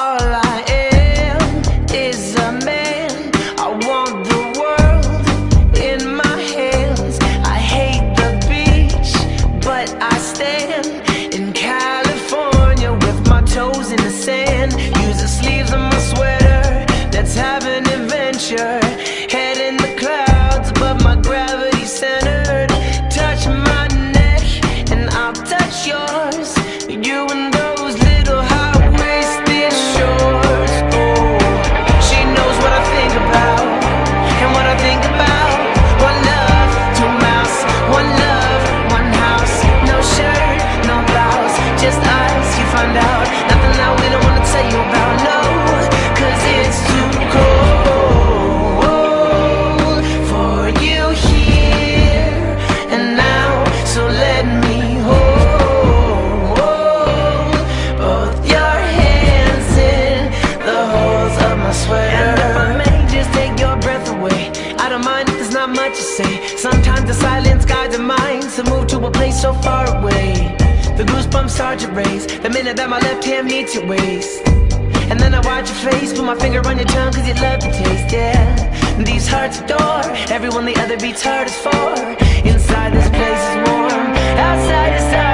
All I find out nothing that we don't wanna tell you about. No, 'cause it's too cold for you here and now. So let me hold both your hands in the holes of my sweater. And if I may just take your breath away, I don't mind if there's not much to say. Sometimes the silence guides the mind to move to a place so far away. The goosebumps start to raise The minute that my left hand meets your waist. And then I watch your face. Put my finger on your tongue Cause you love the taste, yeah. These hearts adore. Everyone the other beats hard is for. Inside this place is warm. Outside is